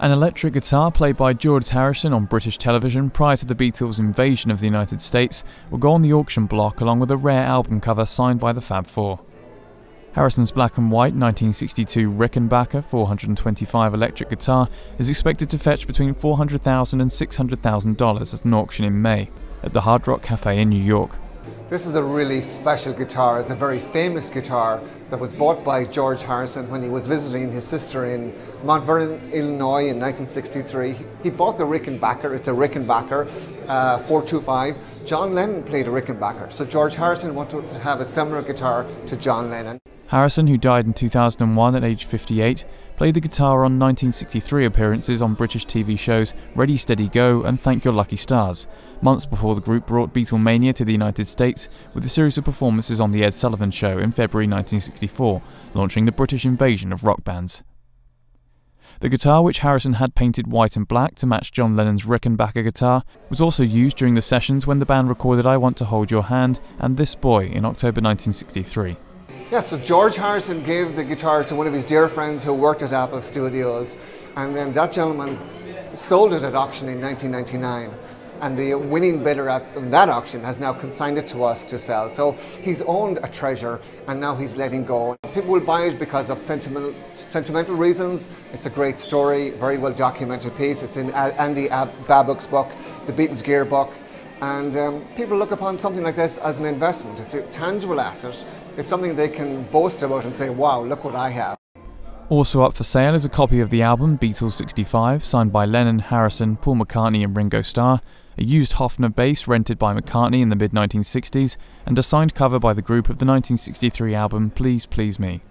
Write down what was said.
An electric guitar played by George Harrison on British television prior to the Beatles' invasion of the United States will go on the auction block along with a rare album cover signed by the Fab Four. Harrison's black and white 1962 Rickenbacker 425 electric guitar is expected to fetch between $400,000 and $600,000 at an auction in May at the Hard Rock Cafe in New York. This is a really special guitar. It's a very famous guitar that was bought by George Harrison when he was visiting his sister in Mount Vernon, Illinois in 1963. He bought the Rickenbacker. It's a Rickenbacker uh, 425. John Lennon played a Rickenbacker, so George Harrison wanted to have a similar guitar to John Lennon. Harrison, who died in 2001 at age 58, played the guitar on 1963 appearances on British TV shows Ready Steady Go and Thank Your Lucky Stars, months before the group brought Beatlemania to the United States with a series of performances on The Ed Sullivan Show in February 1964, launching the British invasion of rock bands. The guitar, which Harrison had painted white and black to match John Lennon's Rickenbacker guitar, was also used during the sessions when the band recorded I Want to Hold Your Hand and This Boy in October 1963. Yes, so George Harrison gave the guitar to one of his dear friends who worked at Apple Studios, and then that gentleman sold it at auction in 1999. And the winning bidder at that auction has now consigned it to us to sell. So he's owned a treasure and now he's letting go. People will buy it because of sentimental, sentimental reasons. It's a great story, very well documented piece. It's in Andy Babiuk's book, The Beatles Gear Book. And um, people look upon something like this as an investment. It's a tangible asset it's something they can boast about and say, wow, look what I have. Also up for sale is a copy of the album Beatles 65, signed by Lennon, Harrison, Paul McCartney, and Ringo Starr, a used Hofner bass rented by McCartney in the mid 1960s, and a signed cover by the group of the 1963 album Please Please Me.